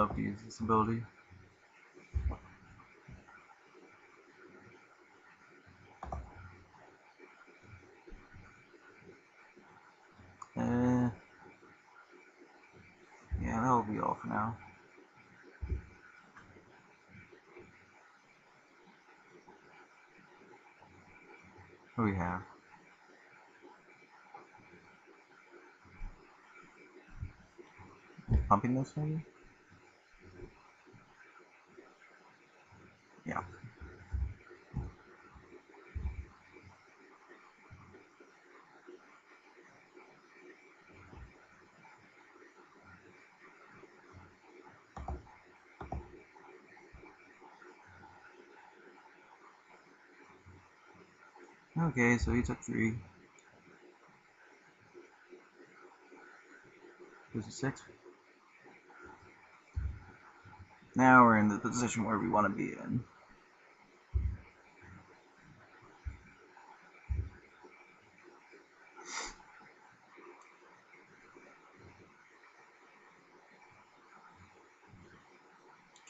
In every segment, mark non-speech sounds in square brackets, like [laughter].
love to use this ability. Uh, yeah, that'll be all for now. What do we have? Pumping this maybe? Yeah. Okay, so he took three. There's a six. Now we're in the position where we want to be in.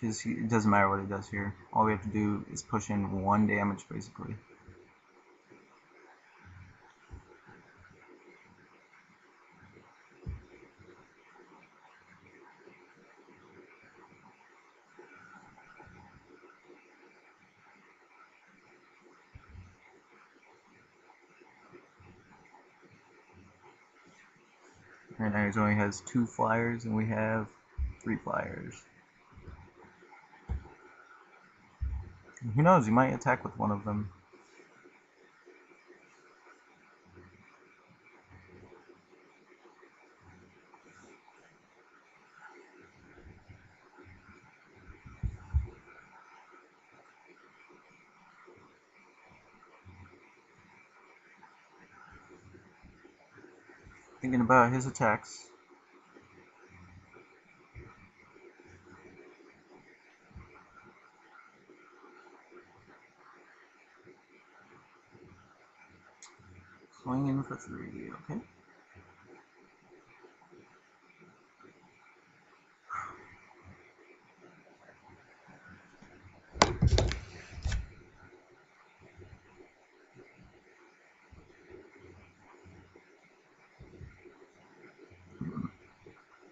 Because it doesn't matter what he does here. All we have to do is push in one damage, basically. Now he only has two flyers and we have three flyers. Who knows, he might attack with one of them. Thinking about his attacks. Swing in for three, okay.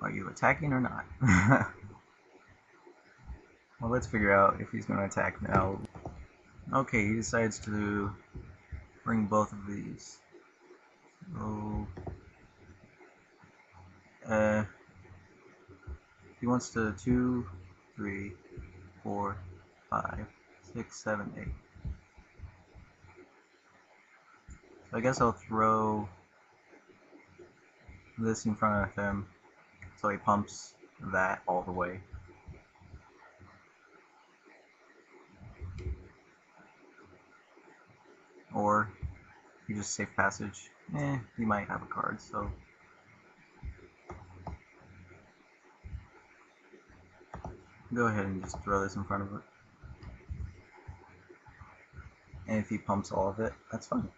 Are you attacking or not? [laughs] well, let's figure out if he's going to attack now. Okay, he decides to bring both of these. So, uh, he wants to two, three, four, five, six, seven, eight. So I guess I'll throw this in front of him so he pumps that all the way. Or you just safe passage. Eh, he might have a card, so. Go ahead and just throw this in front of it. And if he pumps all of it, that's fine.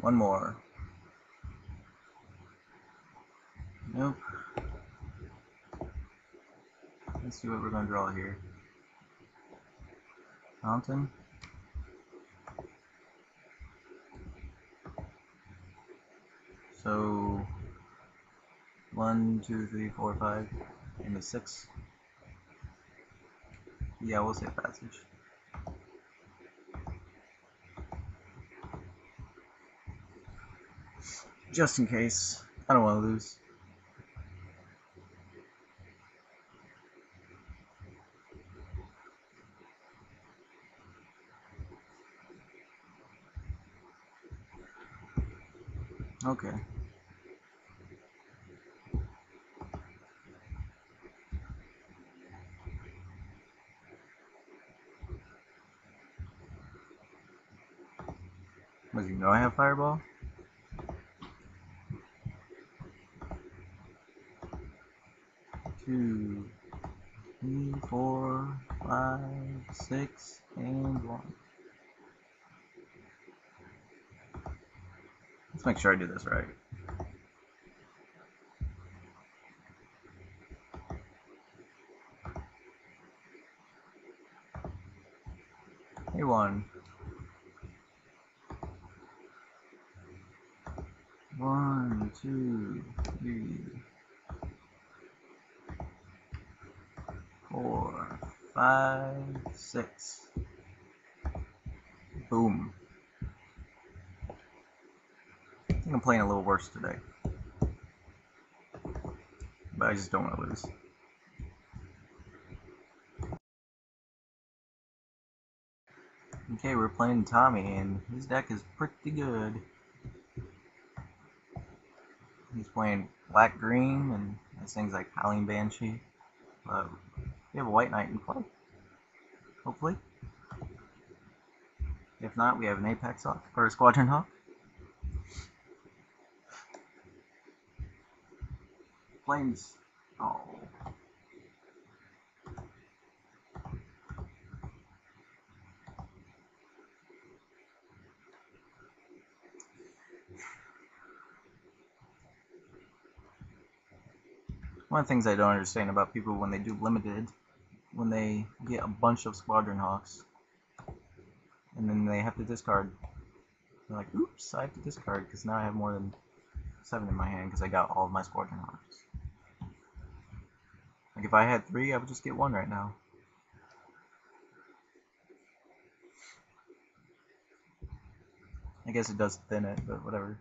One more. Nope. Let's see what we're going to draw here. Mountain. So, one, two, three, four, five, and a six. Yeah, we'll Safe Passage. Just in case. I don't want to lose. Okay. Does he know I have fireball? two, three, four, five, six, and one. Let's make sure I do this right. Hey, one. One, two, three, four, five, six. Boom. I think I'm playing a little worse today. But I just don't want to lose. Okay, we're playing Tommy, and his deck is pretty good. He's playing black green, and things like Howling Banshee. But we have a White Knight in play. Hopefully. If not, we have an Apex Hawk, or a Squadron Hawk. Flames. Oh. One of the things I don't understand about people when they do limited, when they get a bunch of Squadron Hawks, and then they have to discard, they're like, oops, I have to discard because now I have more than seven in my hand because I got all of my Squadron Hawks. Like if I had three, I would just get one right now. I guess it does thin it, but whatever.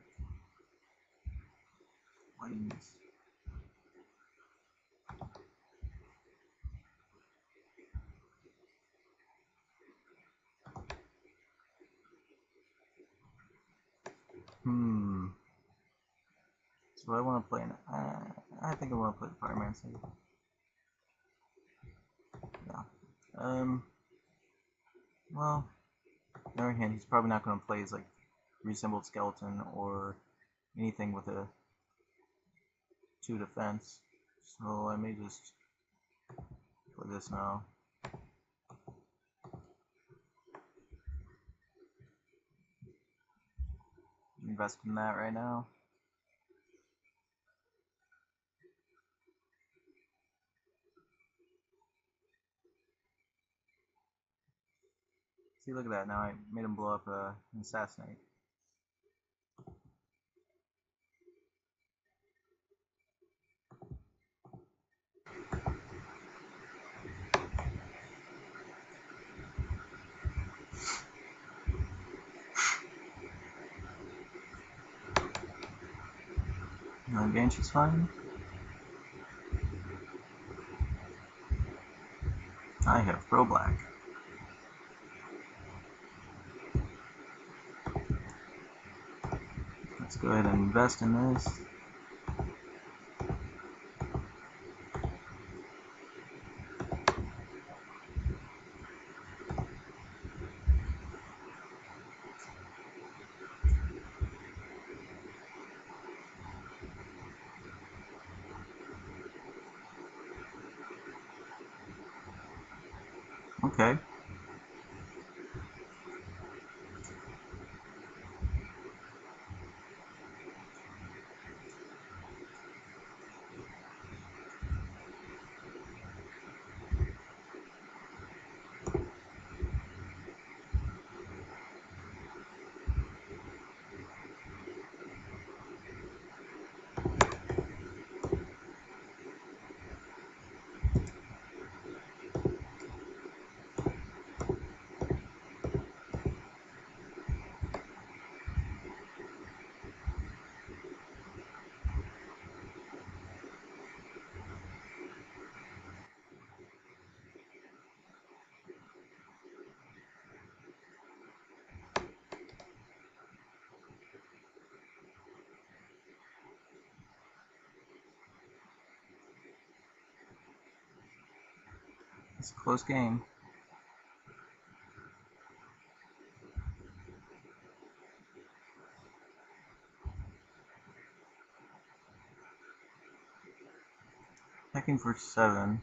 Hmm. So I want to play. An, uh, I think I want to play the Pyromancer. Yeah. Um. Well, on the other hand, he's probably not going to play his like Reassembling Skeleton or anything with a two defense. So I may just play this now. Invest in that right now. See, look at that. Now I made him blow up uh, an assassinate. No, Banshee's fine. I have pro black. Let's go ahead and invest in this. Okay. It's a close game. attacking for 7.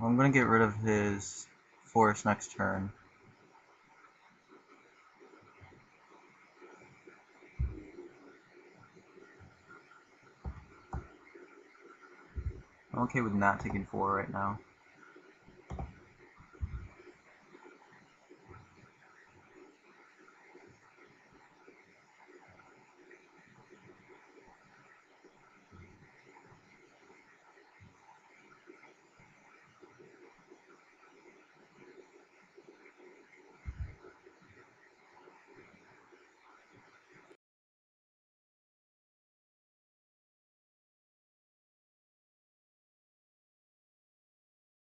I'm going to get rid of his forest next turn. I'm okay with not taking 4 right now.